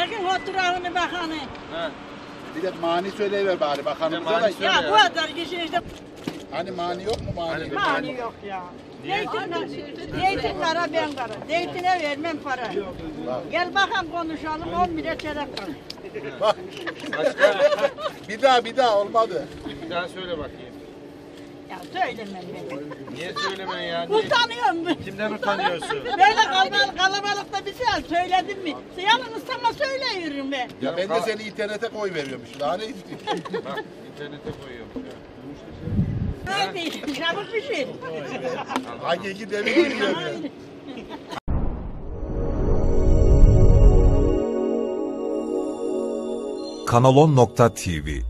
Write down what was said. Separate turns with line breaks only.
Gelin oturağını bakanı.
Ha.
Bir de mani söyleyiver bari bakanımıza
mani
da.
söyle.
Ya
ya.
bu kadar kişi işte
Hani mani yok mu mani?
Hani
mani yok ya.
Niye?
Zeytin, zeytin kara ben kara. Zeytine vermem para. Gel bakalım konuşalım 10 bile.
Bak
Başka
bir daha bir daha olmadı.
bir daha söyle bakayım.
Ya söylemem ben.
Niye söylemen ya?
Utanıyorum.
Kimden utanıyorsun?
Böyle bir şey söyledim mi? Yalnız sana söylüyorum ben.
Ya ben de seni internete koy veriyormuş. Daha ne istiyorsun?
Bak internete koyuyorum.
Haydi çabuk bir şey.
Hakiki deli diyor ya.
kanalon.tv